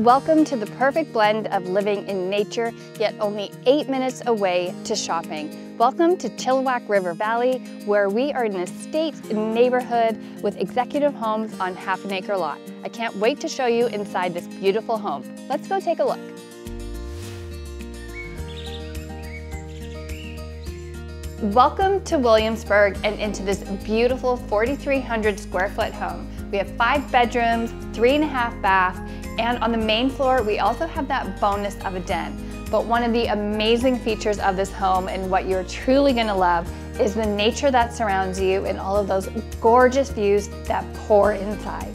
Welcome to the perfect blend of living in nature, yet only eight minutes away to shopping. Welcome to Chilliwack River Valley, where we are in an estate neighborhood with executive homes on half an acre lot. I can't wait to show you inside this beautiful home. Let's go take a look. Welcome to Williamsburg and into this beautiful 4,300 square foot home. We have five bedrooms, three and a half baths, and on the main floor, we also have that bonus of a den. But one of the amazing features of this home and what you're truly gonna love is the nature that surrounds you and all of those gorgeous views that pour inside.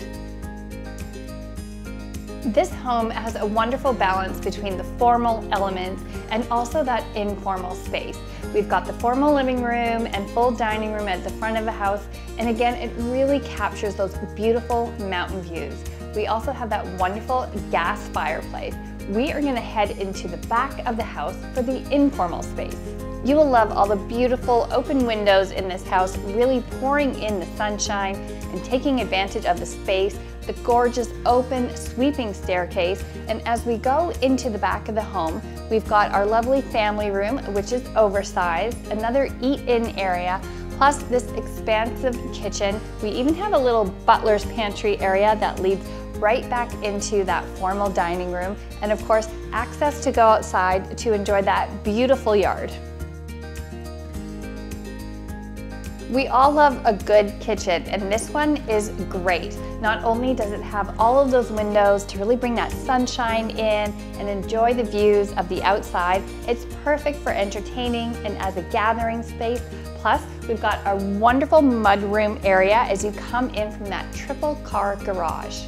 This home has a wonderful balance between the formal elements and also that informal space. We've got the formal living room and full dining room at the front of the house, and again, it really captures those beautiful mountain views. We also have that wonderful gas fireplace. We are gonna head into the back of the house for the informal space. You will love all the beautiful open windows in this house, really pouring in the sunshine and taking advantage of the space, the gorgeous open sweeping staircase. And as we go into the back of the home, we've got our lovely family room, which is oversized, another eat-in area, plus this expansive kitchen. We even have a little butler's pantry area that leads right back into that formal dining room, and of course, access to go outside to enjoy that beautiful yard. We all love a good kitchen and this one is great. Not only does it have all of those windows to really bring that sunshine in and enjoy the views of the outside, it's perfect for entertaining and as a gathering space. Plus, we've got a wonderful mudroom area as you come in from that triple car garage.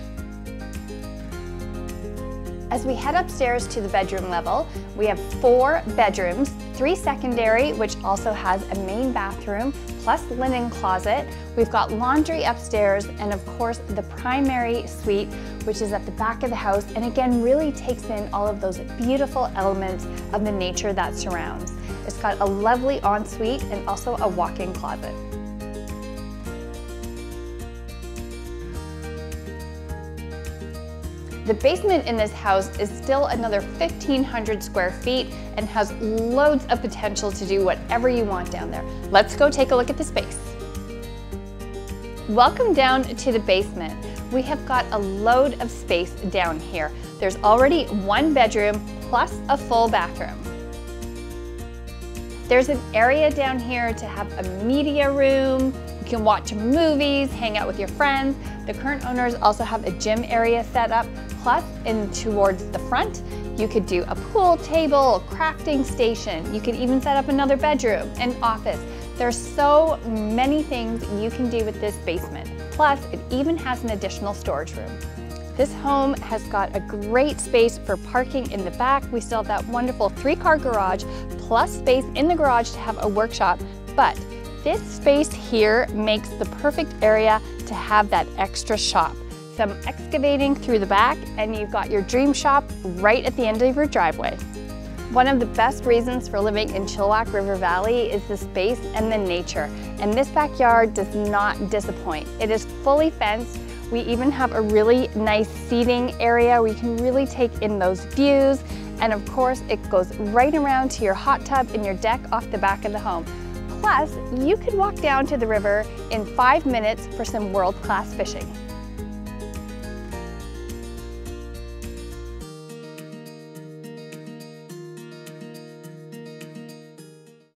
As we head upstairs to the bedroom level, we have four bedrooms, three secondary, which also has a main bathroom, plus linen closet. We've got laundry upstairs, and of course, the primary suite, which is at the back of the house, and again, really takes in all of those beautiful elements of the nature that surrounds. It's got a lovely ensuite and also a walk-in closet. The basement in this house is still another 1,500 square feet and has loads of potential to do whatever you want down there. Let's go take a look at the space. Welcome down to the basement. We have got a load of space down here. There's already one bedroom plus a full bathroom. There's an area down here to have a media room, you can watch movies, hang out with your friends. The current owners also have a gym area set up Plus, in towards the front, you could do a pool table, crafting station. You could even set up another bedroom, an office. There's so many things you can do with this basement. Plus, it even has an additional storage room. This home has got a great space for parking in the back. We still have that wonderful three-car garage, plus space in the garage to have a workshop. But this space here makes the perfect area to have that extra shop some excavating through the back, and you've got your dream shop right at the end of your driveway. One of the best reasons for living in Chilliwack River Valley is the space and the nature. And this backyard does not disappoint. It is fully fenced. We even have a really nice seating area where you can really take in those views. And of course, it goes right around to your hot tub and your deck off the back of the home. Plus, you could walk down to the river in five minutes for some world-class fishing.